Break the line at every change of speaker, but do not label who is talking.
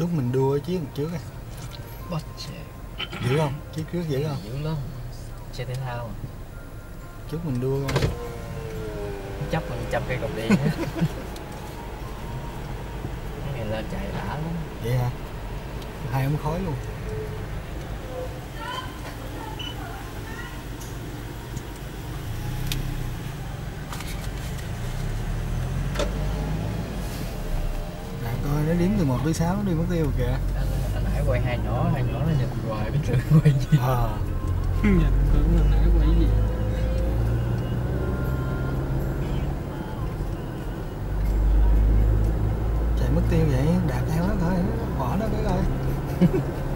chút mình đua đằng trước.
Bot xe
dữ không? Chiếc trước dữ không?
Dữ lắm. Xe thể thao mà.
chút mình đua không
chấp mình trăm cây cọc điện á. cái này lên chạy đã lắm.
Vậy hả? Hai ống khói luôn coi nó đếm từ 1 tới 6 nó đi mất tiêu kìa.
Anh, anh nãy quay hai nhỏ hai nhỏ nó nhìn hoài biết được quay gì.
Ờ.
Nhìn tưởng là nãy quay gì.
Chạy mất tiêu vậy đạp theo nó thôi bỏ nó cái coi